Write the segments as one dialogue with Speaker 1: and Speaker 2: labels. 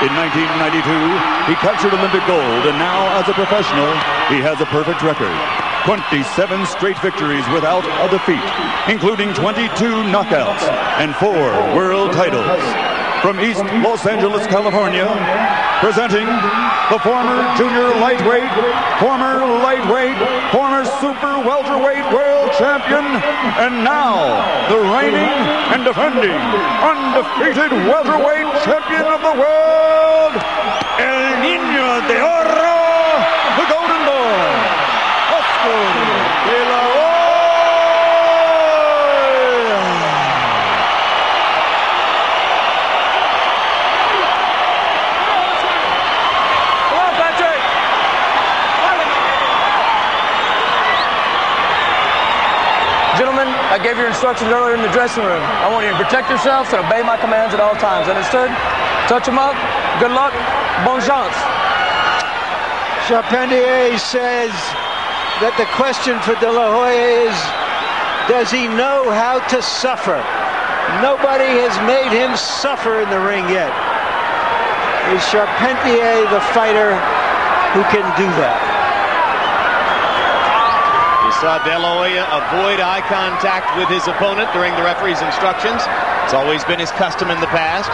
Speaker 1: In 1992, he captured Olympic gold, and now, as a professional, he has a perfect record. 27 straight victories without a defeat, including 22 knockouts and four world titles. From East Los Angeles, California, presenting the former junior lightweight, former lightweight, former super welterweight world champion, and now the reigning and defending undefeated welterweight champion of the world, El Niño de Oro, the Golden Boy, Oscar de la Hoya.
Speaker 2: Come on, Patrick. Gentlemen, I gave your instructions earlier in the dressing room. I want you to protect yourselves and obey my commands at all times. Understood? Touch them up. Good luck. Bon chance.
Speaker 3: Charpentier says that the question for De La Hoya is, does he know how to suffer? Nobody has made him suffer in the ring yet. Is Charpentier the fighter who can do that?
Speaker 4: Saw De Hoya eh, avoid eye contact with his opponent during the referee's instructions. It's always been his custom in the past.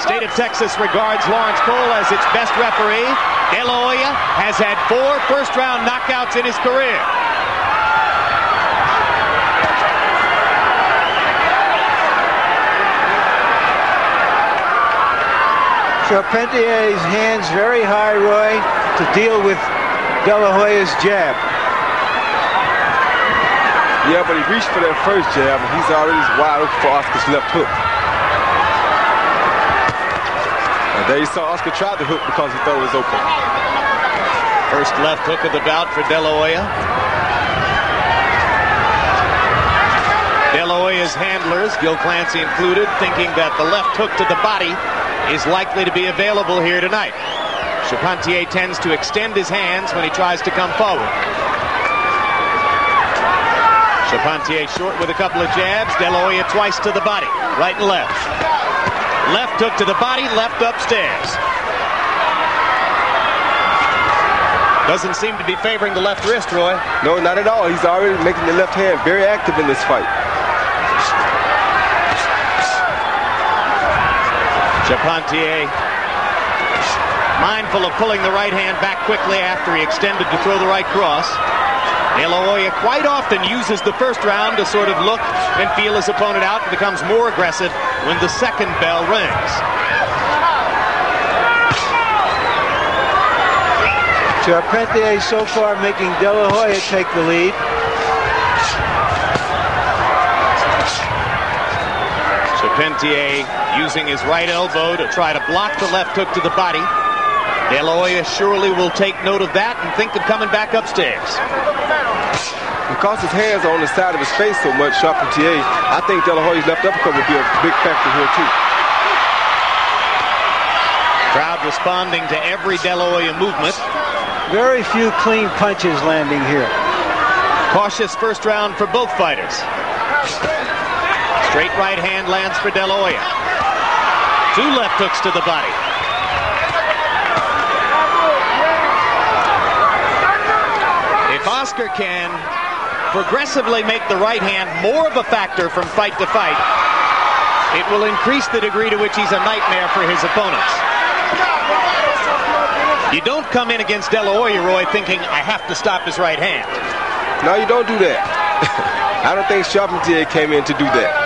Speaker 4: State of Texas regards Lawrence Cole as its best referee. De Hoya has had four first-round knockouts in his career.
Speaker 3: Charpentier's hands very high, Roy, to deal with De La Hoya's jab.
Speaker 5: Yeah, but he reached for that first jab, and he's already wide open for Oscar's left hook. And there you saw Oscar try the hook because he thought it was open.
Speaker 4: First left hook of the bout for De La handlers, Gil Clancy included, thinking that the left hook to the body is likely to be available here tonight. Charpentier tends to extend his hands when he tries to come forward. Charpentier short with a couple of jabs. De La Hoya twice to the body, right and left. Left hook to the body, left upstairs. Doesn't seem to be favoring the left wrist, Roy.
Speaker 5: No, not at all. He's already making the left hand very active in this fight.
Speaker 4: Charpentier mindful of pulling the right hand back quickly after he extended to throw the right cross. De La Hoya quite often uses the first round to sort of look and feel his opponent out and becomes more aggressive when the second bell rings.
Speaker 3: Charpentier so far making De La Hoya take the lead.
Speaker 4: Charpentier using his right elbow to try to block the left hook to the body. De La Hoya surely will take note of that and think of coming back upstairs.
Speaker 5: Because his hands are on the side of his face so much, Charpentier, I think De La Hoya's left uppercut would be a big factor here too.
Speaker 4: Crowd responding to every De movement.
Speaker 3: Very few clean punches landing here.
Speaker 4: Cautious first round for both fighters. Straight right hand lands for De Two left hooks to the body. If Oscar can progressively make the right hand more of a factor from fight to fight, it will increase the degree to which he's a nightmare for his opponents. You don't come in against De La Hoya, thinking, I have to stop his right hand.
Speaker 5: No, you don't do that. I don't think Charpentier came in to do that.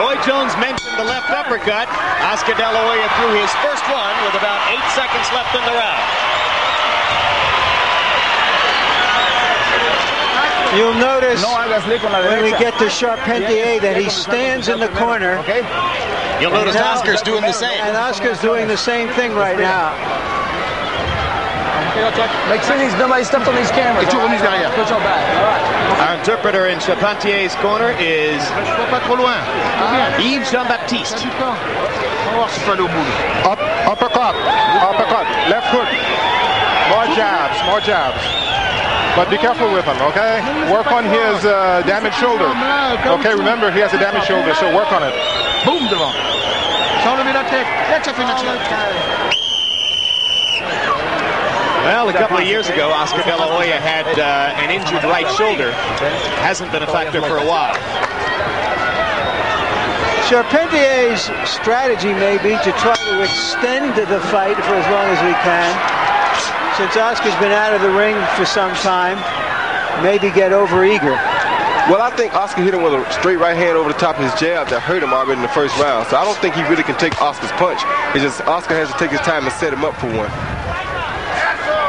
Speaker 4: Roy Jones mentioned the. Oscar De La Hoya threw his first one with about eight seconds left in the round.
Speaker 3: You'll notice
Speaker 6: No hagas lick con la
Speaker 3: when we get to Charpentier that he stands in the corner.
Speaker 6: Okay?
Speaker 4: You'll notice Oscar's doing the same.
Speaker 3: And Oscar's doing the same thing right now.
Speaker 2: Make sure these, nobody stepped on these cameras.
Speaker 6: Et tu remises derrière.
Speaker 2: Put your back. All right.
Speaker 4: Our interpreter in Charpentier's corner is
Speaker 6: pas trop loin.
Speaker 4: Yves Jean-Baptiste.
Speaker 6: Du temps. On va voir si tu peux aller au bout.
Speaker 7: Up, uppercut, uppercut, left hook. More jabs, more jabs. But be careful with him, okay? Work on his uh, damaged shoulder. Okay, remember he has a damaged shoulder, so work on it.
Speaker 6: Boum devant. Sans lever la tête. Là ça fait action.
Speaker 4: Well, a couple of years ago, Oscar De La Hoya had uh, an injured right shoulder. Hasn't been a factor for a while.
Speaker 3: Charpentier's strategy may be to try to extend the fight for as long as we can. Since Oscar's been out of the ring for some time, maybe get over eager.
Speaker 5: Well, I think Oscar hit him with a straight right hand over the top of his jab that hurt him already in the first round. So I don't think he really can take Oscar's punch. It's just Oscar has to take his time and set him up for one.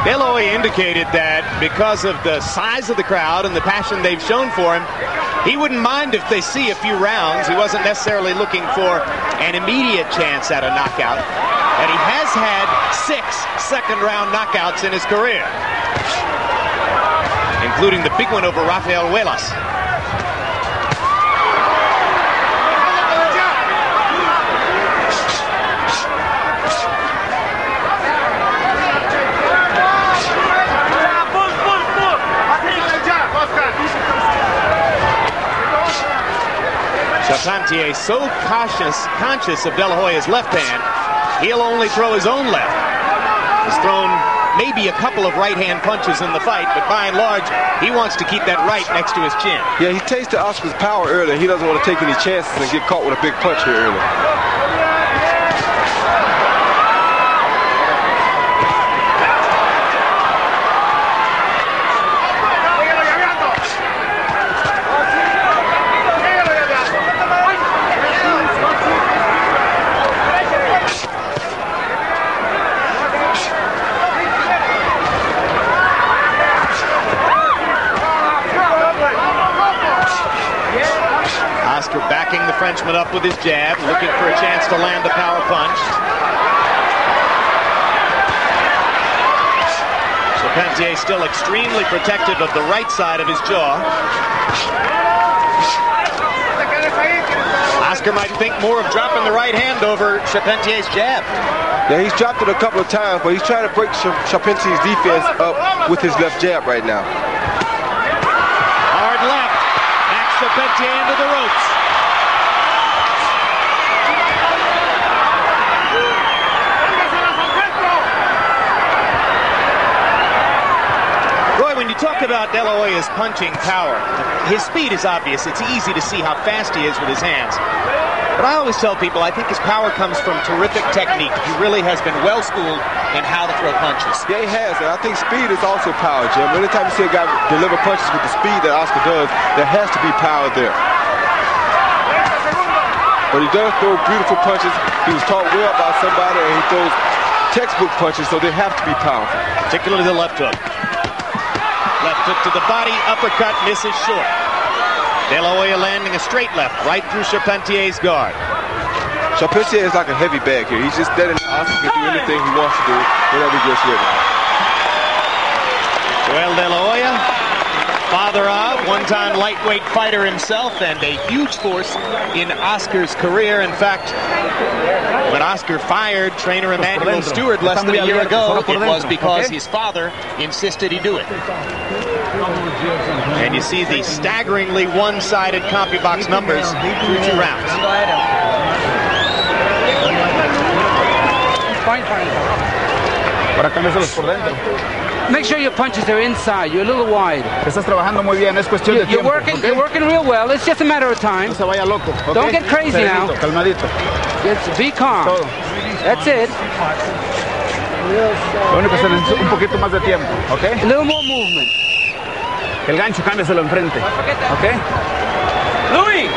Speaker 4: De indicated that because of the size of the crowd and the passion they've shown for him, he wouldn't mind if they see a few rounds. He wasn't necessarily looking for an immediate chance at a knockout. And he has had six second round knockouts in his career, including the big one over Rafael Ruelas. Charpentier so cautious, conscious of De Hoya's left hand, he'll only throw his own left. He's thrown maybe a couple of right hand punches in the fight, but by and large, he wants to keep that right next to his chin.
Speaker 5: Yeah, he tasted Oscar's power earlier. He doesn't want to take any chances and get caught with a big punch here early.
Speaker 4: Oscar backing the Frenchman up with his jab, looking for a chance to land the power punch. Charpentier still extremely protective of the right side of his jaw. Oscar might think more of dropping the right hand over Charpentier's jab.
Speaker 5: Yeah, he's dropped it a couple of times, but he's trying to break Char- Charpentier's defense up with his left jab right now.
Speaker 4: Hard left. Max Charpentier into the ropes. Roy, when you talk about De La Hoya's punching power, his speed is obvious. It's easy to see how fast he is with his hands. But I always tell people I think his power comes from terrific technique. He really has been well schooled in how to throw punches.
Speaker 5: Yeah, he has, and I think speed is also power, Jim. Anytime you see a guy deliver punches with the speed that Oscar does, there has to be power there. But he does throw beautiful punches. He was taught well by somebody, and he throws textbook punches, so they have to be powerful.
Speaker 4: particularly the left hook. Left hook to the body, uppercut misses short. De La Hoya landing a straight left right through Charpentier's guard.
Speaker 5: Charpentier is like a heavy bag here. He's just letting Oscar can do anything he wants to do whenever he gets ready.
Speaker 4: Joel De La Hoya, father of, one-time lightweight fighter himself, and a huge force in Oscar's career. In fact, when Oscar fired trainer Emanuel Steward less than a year ago, it was because his father insisted he do it. And you see the staggeringly one-sided CompuBox numbers through two rounds.
Speaker 2: Fine, fine.
Speaker 7: Para cambiárselos por dentro.
Speaker 2: Make sure your punches are inside. You're a little wide.
Speaker 7: Estás trabajando muy bien, es cuestión
Speaker 2: You're,
Speaker 7: de
Speaker 2: you're working.
Speaker 7: ¿ok?
Speaker 2: You're working real well. It's just a matter of time.
Speaker 7: No se vaya loco. ¿ok?
Speaker 2: Don't get crazy now.
Speaker 7: Serenito, Calmadito.
Speaker 2: Just be calm.
Speaker 7: Todo.
Speaker 2: That's it.
Speaker 7: Lo único es un- poquito más de tiempo, ¿ok?
Speaker 2: A little more movement.
Speaker 7: El gancho cámbiaselo enfrente, ¿ok?
Speaker 2: Louis. Louis,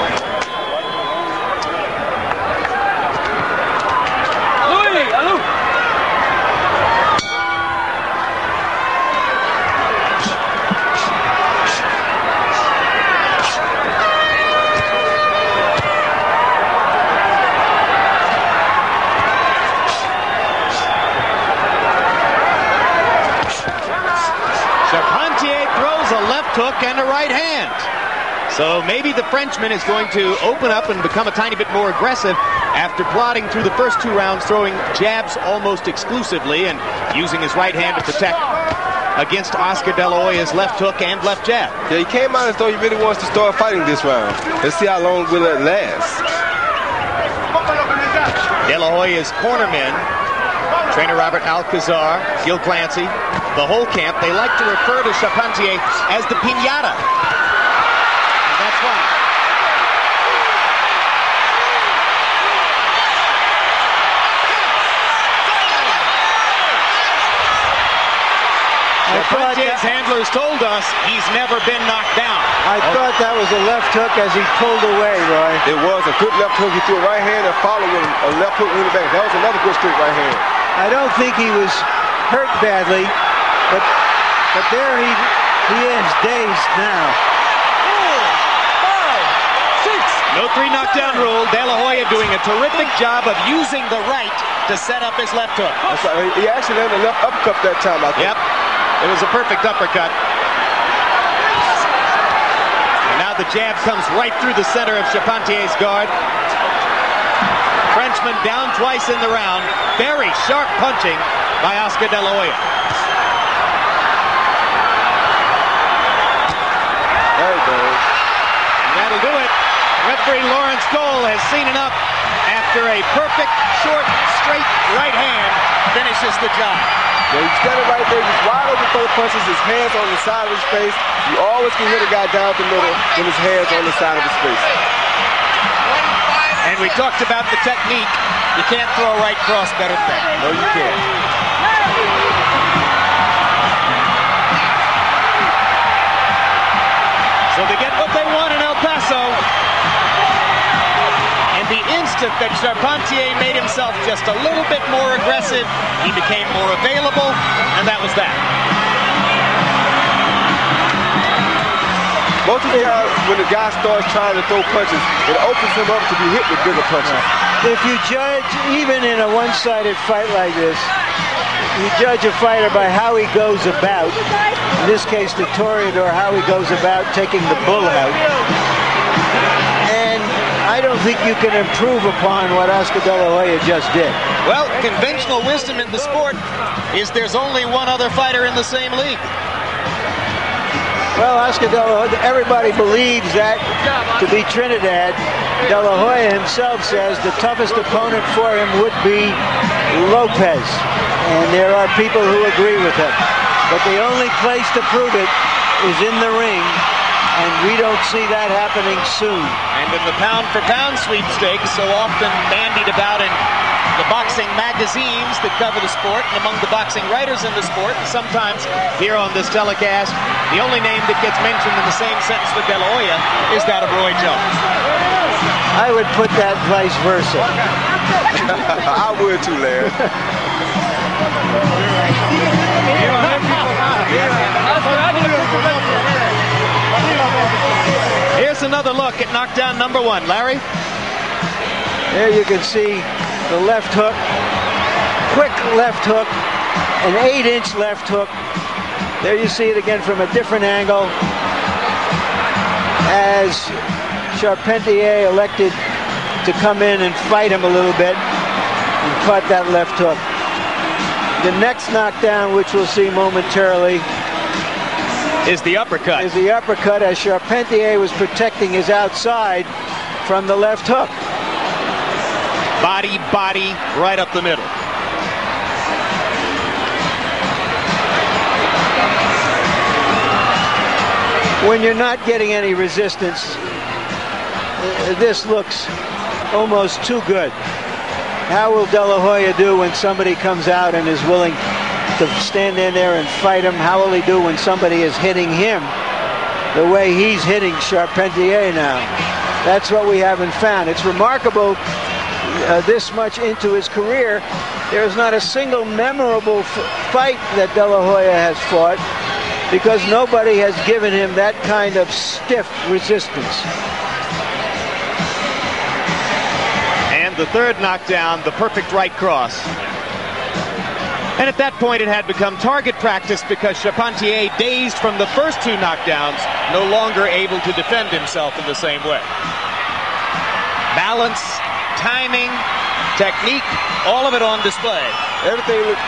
Speaker 4: hook and a right hand. So maybe the Frenchman is going to open up and become a tiny bit more aggressive after plodding through the first two rounds, throwing jabs almost exclusively and using his right hand to protect against Oscar De La Hoya's left hook and left jab.
Speaker 5: Yeah, he came out as though he really wants to start fighting this round. Let's see how long will it last.
Speaker 4: De La Hoya's cornermen, trainer Robert Alcazar, Gil Clancy, the whole camp, they like to refer to Charpentier as the pinata. And that's why. Charpentier's handlers told us he's never been knocked down.
Speaker 3: I oh. thought that was a left hook as he pulled away, Roy.
Speaker 5: It was a good left hook. He threw a right hand and followed with a left hook in the back. That was another good straight right hand.
Speaker 3: I don't think he was hurt badly, but but there he he is dazed now.
Speaker 4: No three knockdown rule. De La Hoya doing a terrific job of using the right to set up his left hook.
Speaker 5: That's right. He actually landed a left uppercut that time, I think.
Speaker 4: Yep. It was a perfect uppercut. And now the jab comes right through the center of Charpentier's guard. Frenchman down twice in the round. Very sharp punching by Oscar De La Hoya.
Speaker 5: There it goes.
Speaker 4: That'll do it. Referee Lawrence Cole has seen enough after a perfect, short, straight right hand finishes the job.
Speaker 5: Yeah, got it right there. He's wide open for the punches. His hands on the side of his face. You always can hit a guy down the middle when his hands on the side of his face.
Speaker 4: And we talked about the technique. You can't throw a right cross better than that.
Speaker 5: No, you can't.
Speaker 4: So they get what they want in El Paso. And the instant that Charpentier made himself just a little bit more aggressive, he became more available, and that was that.
Speaker 5: Most of the time, when the guy starts trying to throw punches, it opens him up to be hit with bigger punches.
Speaker 3: If you judge, even in a one-sided fight like this, you judge a fighter by how he goes about. In this case, the Toreador, how he goes about taking the bull out. And I don't think you can improve upon what Oscar De La Hoya just did.
Speaker 4: Well, conventional wisdom in the sport is there's only one other fighter in the same league.
Speaker 3: Well, Oscar De La Hoya, everybody believes that to be Trinidad. De La Hoya himself says the toughest opponent for him would be Lopez. And there are people who agree with him. But the only place to prove it is in the ring. And we don't see that happening soon.
Speaker 4: And in the pound for pound sweepstakes, so often bandied about in the boxing magazines that cover the sport and among the boxing writers in the sport, and sometimes here on this telecast, the only name that gets mentioned in the same sentence with De La Hoya is that of Roy Jones.
Speaker 3: I would put that vice versa.
Speaker 5: I would too, Larry.
Speaker 4: Here's another look at knockdown number one. Larry?
Speaker 3: There you can see the left hook, quick left hook, an eight inch left hook. There you see it again from a different angle as Charpentier elected to come in and fight him a little bit and caught that left hook. The next knockdown, which we'll see momentarily,
Speaker 4: Is the uppercut.
Speaker 3: is the uppercut as Charpentier was protecting his outside from the left hook.
Speaker 4: Body, body, right up the middle.
Speaker 3: when you're not getting any resistance, this looks almost too good. How will De La Hoya do when somebody comes out and is willing to stand in there and fight him? How will he do when somebody is hitting him the way he's hitting Charpentier now? That's what we haven't found. It's remarkable uh, this much into his career. There's not a single memorable fight that De La Hoya has fought because nobody has given him that kind of stiff resistance.
Speaker 4: The third knockdown, the perfect right cross. And at that point, it had become target practice because Charpentier, dazed from the first two knockdowns, no longer able to defend himself in the same way. Balance, timing, technique, all of it on display.
Speaker 5: Everything looked